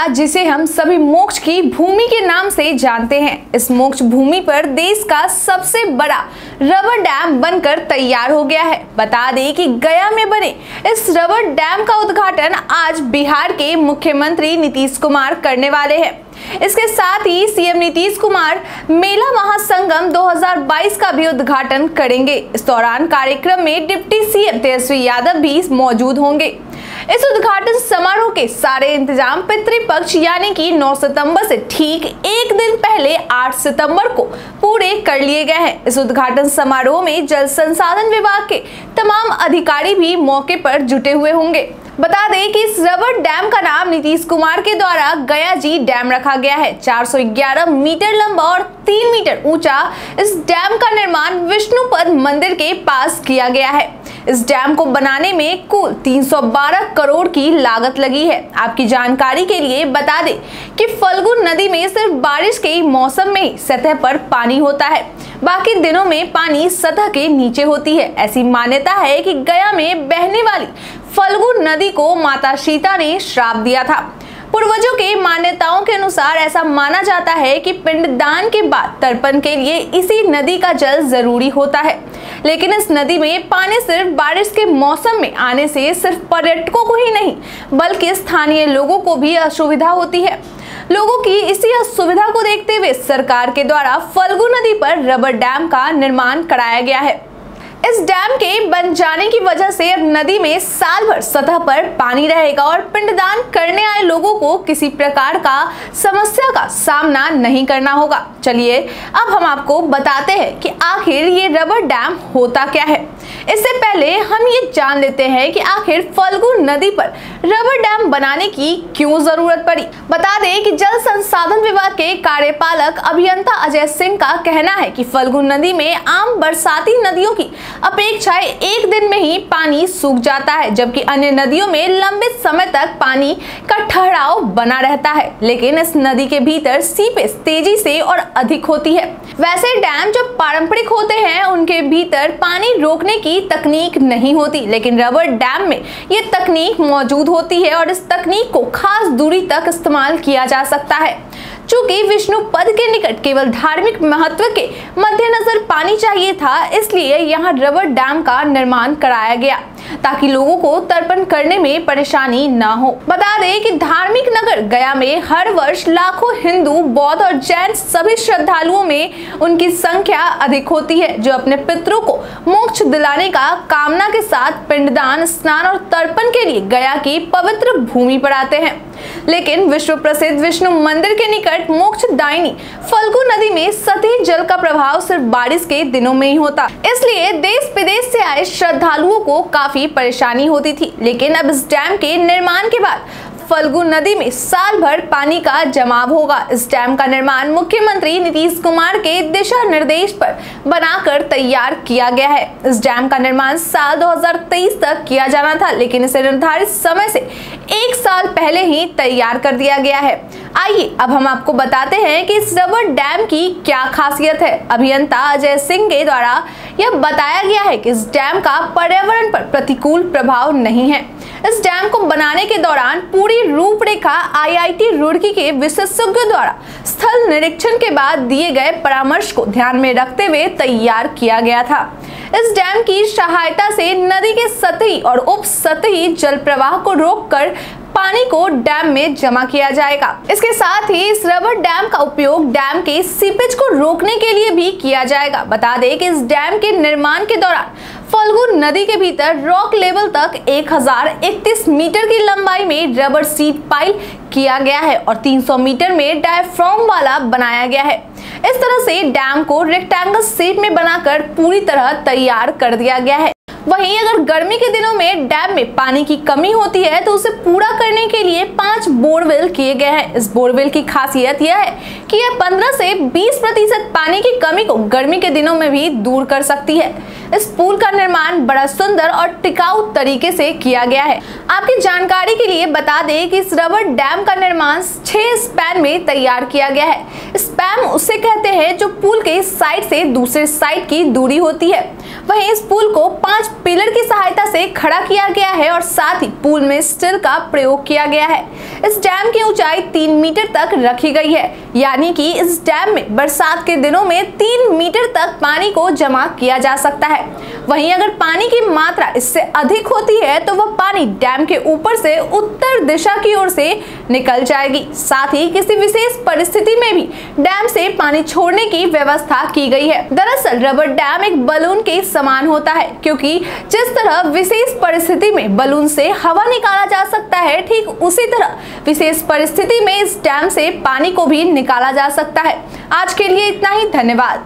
गया जिसे हम सभी मोक्ष की भूमि के नाम से जानते हैं। इस मोक्ष भूमि पर देश का सबसे बड़ा रबर डैम बनकर तैयार हो गया है। बता दें कि गया में बने इस रबर डैम का उद्घाटन आज बिहार के मुख्यमंत्री नीतीश कुमार करने वाले हैं। इसके साथ ही सीएम नीतीश कुमार मेला महासंगम 2022 का भी उद्घाटन करेंगे। इस दौरान कार्यक्रम में डिप्टी सीएम तेजस्वी यादव भी मौजूद होंगे। इस उद्घाटन समारोह के सारे इंतज़ाम पितृपक्ष, यानी कि 9 सितंबर से ठीक एक दिन पहले 8 सितंबर को पूरे कर लिए गए हैं। इस उद्घाटन समारोह में जल संसाधन विभाग के तमाम अधिकारी भी मौके पर जुटे हुए होंगे। बता दें कि इस रबर डैम का नाम नीतीश कुमार के द्वारा गया जी डैम रखा गया है। 411 मीटर लंबा और 3 मीटर ऊँचा इस डैम का निर्माण विष्णुपद मंदिर के पास किया गया है। इस डैम को बनाने में कुल 312 करोड़ की लागत लगी है। आपकी जानकारी के लिए बता दें कि फल्गुन नदी में सिर्फ़ बारिश के मौसम में ही सतह पर पानी होता है। बाकी दिनों में पानी सतह के नीचे होती है। ऐसी मान्यता है कि गया में बहने वाली फल्गुन नदी को माता सीता ने श्राप दिया था। पूर्वजों के मान्यताओं के अनुसार ऐसा माना जाता है कि पिंडदान के बाद तर्पण के लिए इसी नदी का जल ज़रूरी होता है। लेकिन इस नदी में पानी सिर्फ़ बारिश के मौसम में आने से सिर्फ़ पर्यटकों को ही नहीं, बल्कि स्थानीय लोगों को भी असुविधा होती है। लोगों की इसी असुविधा को देखते हुए सरकार के द्वारा फल्गु नदी पर रबर डैम का निर्माण कराया गया है। इस डैम के बन जाने की वजह से अब नदी में साल भर सतह पर पानी रहेगा और पिंडदान करने आए लोगों को किसी प्रकार का समस्या का सामना नहीं करना होगा। चलिए, अब हम आपको बताते हैं कि आखिर ये रबर डैम होता क्या है। इससे पहले हम ये जान लेते हैं कि आखिर फल्गु नदी पर रबर डैम बनाने की क्यों ज़रूरत पड़ी। बता दें कि जल संसाधन विभाग के कार्यपालक अभियंता अजय सिंह का कहना है कि फल्गु नदी में आम बरसाती नदियों की अपेक्षा एक दिन में ही पानी सूख जाता है, जबकि अन्य नदियों में लंबे समय तक पानी का ठहराव बना रहता है। लेकिन इस नदी के भीतर सीपेज तेज़ी से और अधिक होती है। वैसे डैम जो पारंपरिक होते हैं, उनके भीतर पानी रोकने की तकनीक नहीं होती, लेकिन रबर डैम में ये तकनीक मौजूद होती है और इस तकनीक को खास दूरी तक इस्तेमाल किया जा सकता है। चूँकि विष्णु पद के निकट केवल धार्मिक महत्व के मद्देनजर पानी चाहिए था, इसलिए यहाँ रबर डैम का निर्माण कराया गया। ताकि लोगों को तर्पण करने में परेशानी न हो। बता दें कि धार्मिक नगर गया में हर वर्ष लाखों हिंदू, बौद्ध और जैन सभी श्रद्धालुओं में उनकी संख्या अधिक होती है, जो अपने पितरों को मोक्ष दिलाने का कामना के साथ पिंडदान, स्नान और तर्पण के लिए गया की पवित्र भूमि पर आते हैं। लेकिन विश्व प्रसिद्ध विष्णु मंदिर के निकट मोक्ष दायनी फल्गु नदी में सतही जल का प्रभाव सिर्फ़ बारिश के दिनों में ही होता। इसलिए देश विदेश से आए श्रद्धालुओं को काफ़ी परेशानी होती थी। लेकिन अब इस डैम के निर्माण के बाद फल्गु नदी में साल भर पानी का जमाव होगा। इस डैम का निर्माण मुख्यमंत्री नीतीश कुमार के दिशा निर्देश पर बनाकर तैयार किया गया है। इस डैम का निर्माण साल 2023 तक किया जाना था, लेकिन इसे निर्धारित समय से एक साल पहले ही तैयार कर दिया गया है। आइए, अब हम आपको बताते हैं कि इस रबर डैम की क्या खासियत है। अभियंता अजय सिंह के द्वारा यह बताया गया है कि इस डैम का पर्यावरण पर प्रतिकूल प्रभाव नहीं है। इस डैम को बनाने के दौरान पूरी रूपरेखा आईआईटी रुड़की के विशेषज्ञों द्वारा स्थल निरीक्षण के बाद दिए गए परामर्श को ध्यान में रखते हुए तैयार किया गया था। इस डैम की सहायता से नदी के सतही और उप सतही जल प्रवाह को रोककर पानी को डैम में जमा किया जाएगा। इसके साथ ही इस रबर डैम का उपयोग डैम के सीपेज को रोकने के लिए भी किया जाएगा। बता दें कि इस डैम के निर्माण के दौरान फल्गु नदी के भीतर रॉक लेवल तक 1031 मीटर की लंबाई में रबर सीट पाइल किया गया है और 300 मीटर में डायफ्रॉम वाला बनाया गया है। इस तरह से डैम को रेक्टेंगल शेप में बनाकर पूरी तरह तैयार कर दिया गया है। वहीं अगर गर्मी के दिनों में डैम में पानी की कमी होती है तो उसे पूरा करने के लिए पाँच बोरवेल किए गए हैं। इस बोरवेल की खासियत यह है कि यह 15 से 20 प्रतिशत पानी की कमी को गर्मी के दिनों में भी दूर कर सकती है। इस पुल का निर्माण बड़ा सुंदर और टिकाऊ तरीके से किया गया है। आपकी जानकारी के लिए बता दें कि इस रबर डैम का निर्माण छह स्पैन में तैयार किया गया है। स्पैम उसे कहते हैं जो पुल के साइड से दूसरे साइड की दूरी होती है। वहीं इस पुल को पाँच पिलर की सहायता से खड़ा किया गया है और साथ ही पुल में स्टील का प्रयोग किया गया है। इस डैम की ऊंचाई तीन मीटर तक रखी गई है। यानी कि इस डैम में बरसात के दिनों में तीन मीटर तक पानी को जमा किया जा सकता है। वहीं अगर पानी की मात्रा इससे अधिक होती है तो वह पानी डैम के ऊपर से उत्तर दिशा की ओर से निकल जाएगी। साथ ही किसी विशेष परिस्थिति में भी डैम से पानी छोड़ने की व्यवस्था की गई है। दरअसल रबर डैम एक बलून के समान होता है, क्योंकि जिस तरह विशेष परिस्थिति में बलून से हवा निकाला जा सकता है, ठीक उसी तरह विशेष परिस्थिति में इस डैम से पानी को भी निकाला जा सकता है। आज के लिए इतना ही, धन्यवाद।